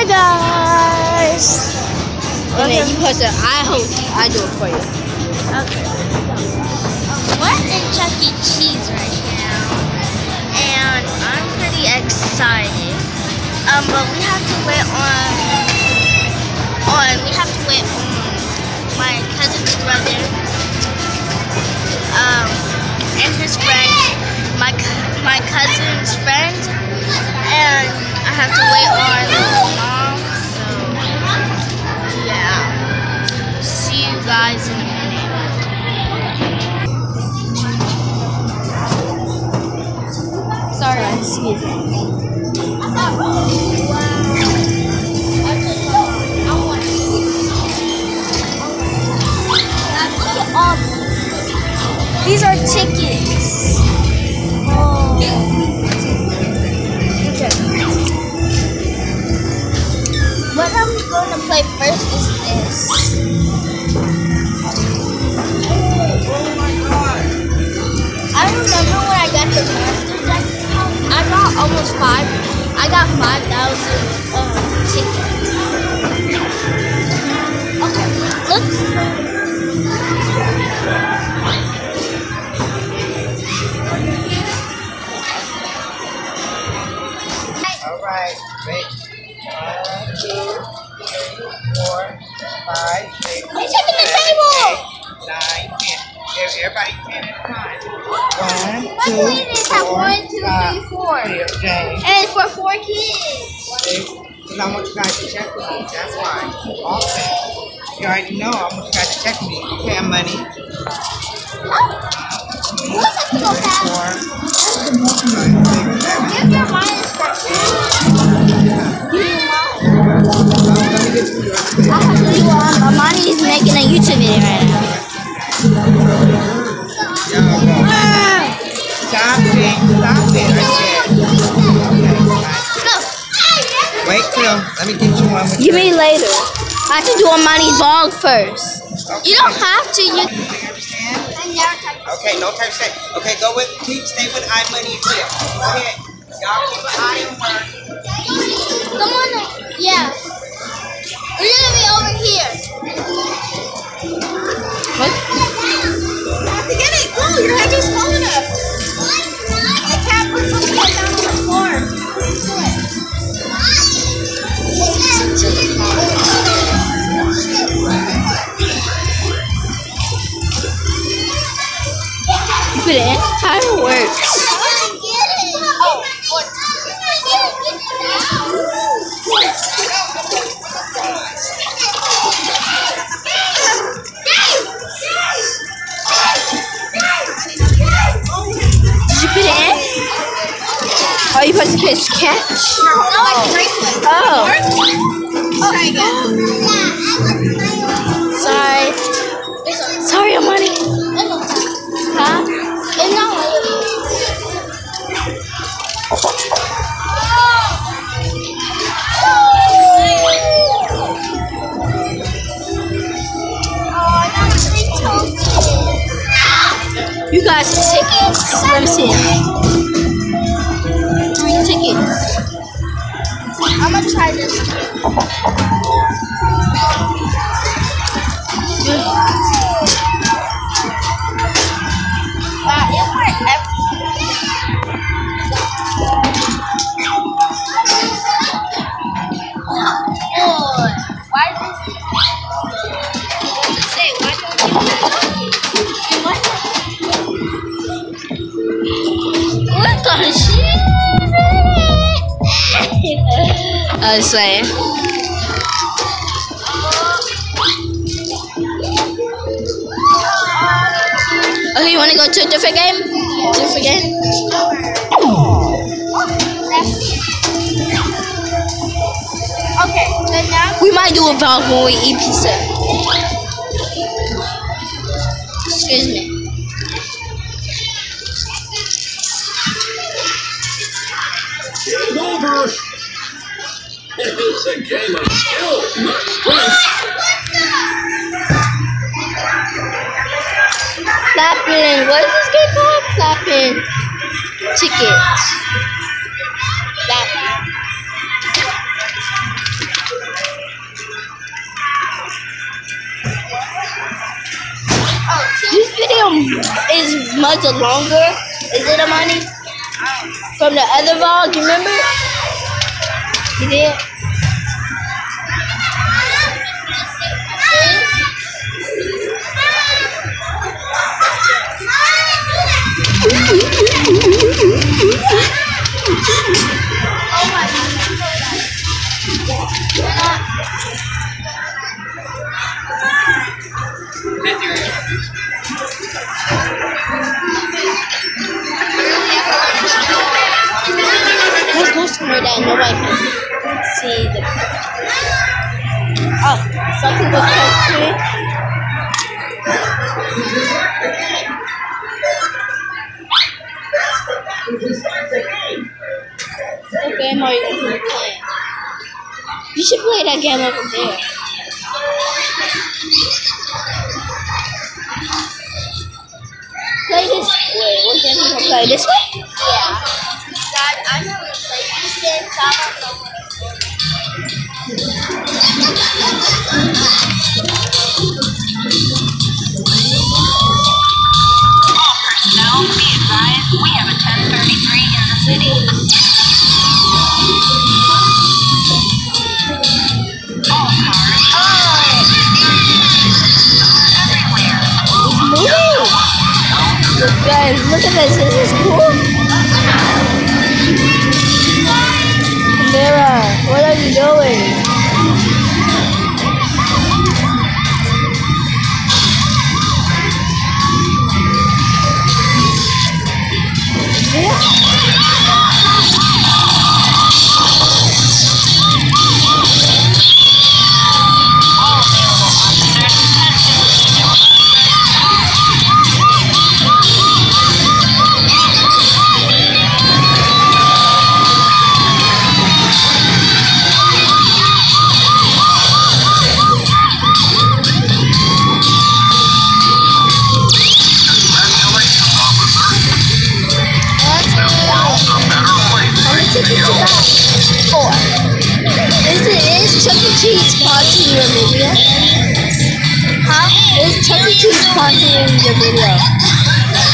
Hey guys. And then you post it. I hope I do it for you. Okay. We're in Chuck E. Cheese right now, and I'm pretty excited. Um, but we have to wait on, on we have to wait on my cousin's brother, um, and his friend, my my cousin's friend, and I have to wait on These are tickets. Almost five. I got five thousand um, tickets. Okay, let's. All right, wait. One, two, three, four, five, six, Hey, check the table. eight, nine, ten. Everybody ten at a time. One, My two, four, one, two, five, three, four. six, James, And it's for four kids. Okay. Because I want you guys to check with me. That's why. Also, you already know I want you guys to check me. Okay, I'm money. What's have to go fast? Four, five, six. Give your minus first. Give me mine. Let me get to you. I have to do um, Imani is making a YouTube video right now. Let me get you one with You mean later? I have to do a money vlog first. You don't have to. You. You understand? Okay, no type stay. Okay, go with keep stay with Imani and clip. Go ahead. Y'all keep an eye on her. Come on. Yeah. You're gonna be over here. What? Get it. Go. Your head is small Oh, you supposed to push catch? Oh. Sorry. Sorry, Imani. Huh? It's You guys tickets? Let me see. I'm gonna try this. Wow, it Oh, why? What the shit? I saying. Okay, you want to go to a different game? Different game? Okay, then now We might do a vlog when we eat pizza. Excuse me. Over! It's a game of skill, not strength. Flapping. What is this game called? Clapping. Tickets. Flapping. This video is much longer. Is it a money? From the other vlog, you remember? You Oh, something was close to it. What game are you gonna play? You should play that game over there. Play this way. What game you gonna play? This way? Yeah. Dad, I never played these games. I Look, at this. This is cool. Mira, what are you doing? All Cheese sponsoring your video?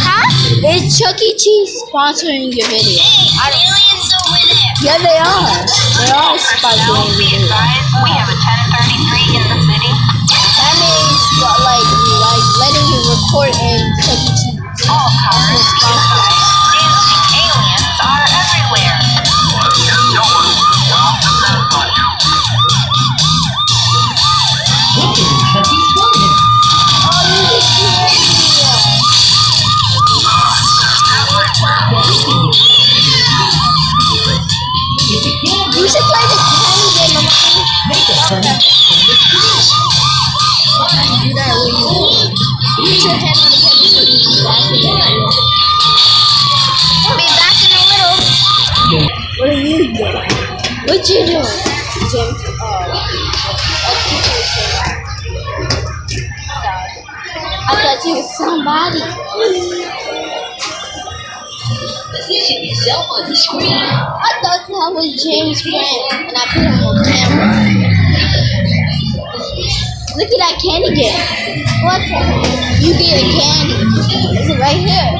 Huh? Is Chuck E. Cheese sponsoring your video? Aliens over there. Yeah, they are. They are sponsoring your video. advised, we have a 1033 in the city. That means like like letting you record in Chuck E. Cheese. All your hand on the candy so you can back it up. I'll be back in a little. What are you doing? What you doing? Jim? Oh. Teacher was saying Sorry. I thought you was somebody. Position yourself on the screen. I thought that was James' friend, and I put him on camera. Look at that candy game. What? You get a candy. Is it right here?